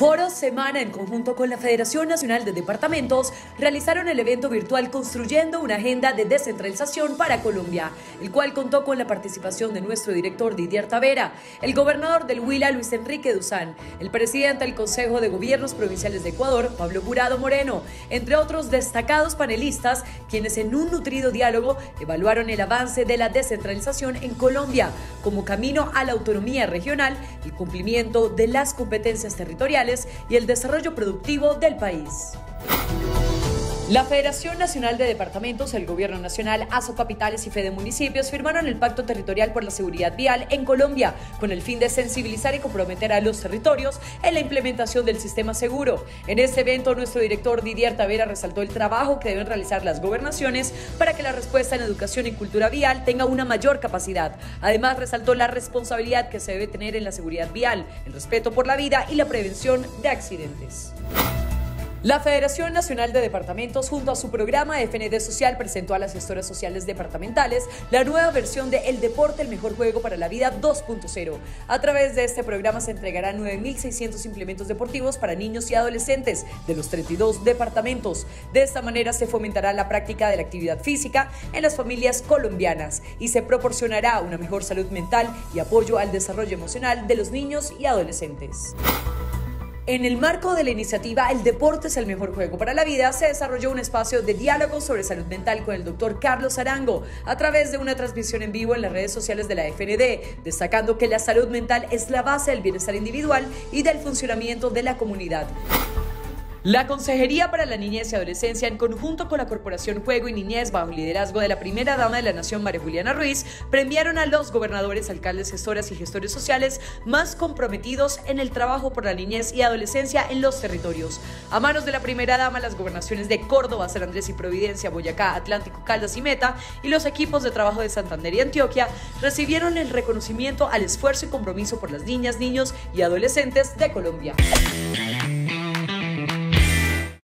Foro Semana, en conjunto con la Federación Nacional de Departamentos, realizaron el evento virtual Construyendo una Agenda de Descentralización para Colombia, el cual contó con la participación de nuestro director Didier Tavera, el gobernador del Huila Luis Enrique Duzán, el presidente del Consejo de Gobiernos Provinciales de Ecuador Pablo Jurado Moreno, entre otros destacados panelistas, quienes en un nutrido diálogo evaluaron el avance de la descentralización en Colombia como camino a la autonomía regional, el cumplimiento de las competencias territoriales, y el desarrollo productivo del país. La Federación Nacional de Departamentos, el Gobierno Nacional, ASO Capitales y Fede Municipios firmaron el Pacto Territorial por la Seguridad Vial en Colombia, con el fin de sensibilizar y comprometer a los territorios en la implementación del sistema seguro. En este evento, nuestro director Didier Tavera resaltó el trabajo que deben realizar las gobernaciones para que la respuesta en educación y cultura vial tenga una mayor capacidad. Además, resaltó la responsabilidad que se debe tener en la seguridad vial, el respeto por la vida y la prevención de accidentes. La Federación Nacional de Departamentos, junto a su programa FND Social, presentó a las gestoras sociales departamentales la nueva versión de El Deporte, el mejor juego para la vida 2.0. A través de este programa se entregarán 9.600 implementos deportivos para niños y adolescentes de los 32 departamentos. De esta manera se fomentará la práctica de la actividad física en las familias colombianas y se proporcionará una mejor salud mental y apoyo al desarrollo emocional de los niños y adolescentes. En el marco de la iniciativa El deporte es el mejor juego para la vida, se desarrolló un espacio de diálogo sobre salud mental con el doctor Carlos Arango a través de una transmisión en vivo en las redes sociales de la FND, destacando que la salud mental es la base del bienestar individual y del funcionamiento de la comunidad. La Consejería para la Niñez y Adolescencia, en conjunto con la Corporación Juego y Niñez, bajo liderazgo de la primera dama de la Nación, María Juliana Ruiz, premiaron a los gobernadores, alcaldes, gestoras y gestores sociales más comprometidos en el trabajo por la niñez y adolescencia en los territorios. A manos de la primera dama, las gobernaciones de Córdoba, San Andrés y Providencia, Boyacá, Atlántico, Caldas y Meta y los equipos de trabajo de Santander y Antioquia recibieron el reconocimiento al esfuerzo y compromiso por las niñas, niños y adolescentes de Colombia.